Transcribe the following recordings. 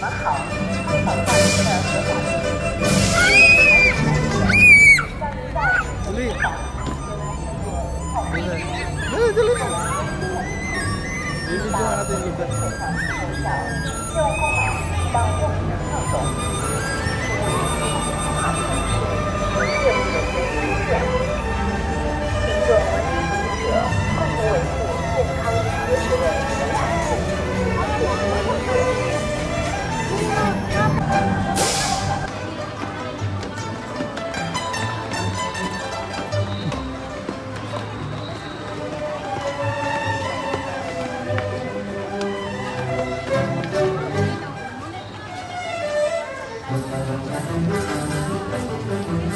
们好，开宝大师的。合掌。这里，这里，这里，这里，这 Thank you.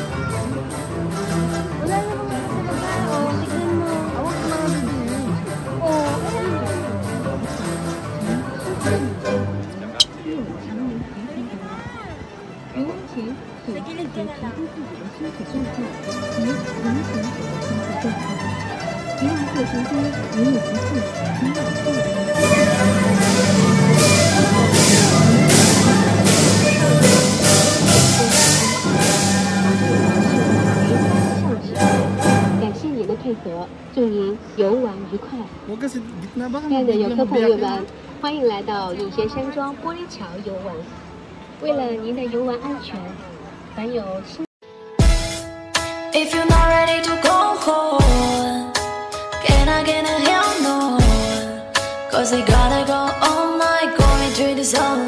感谢您的配合祝您游玩愉快。亲爱的游客朋友们欢迎来到有贤山庄玻璃桥游玩。为了您的游玩安全 If you're not ready to go home, can I get a hell no? Cause we gotta go, oh my, going through this zone.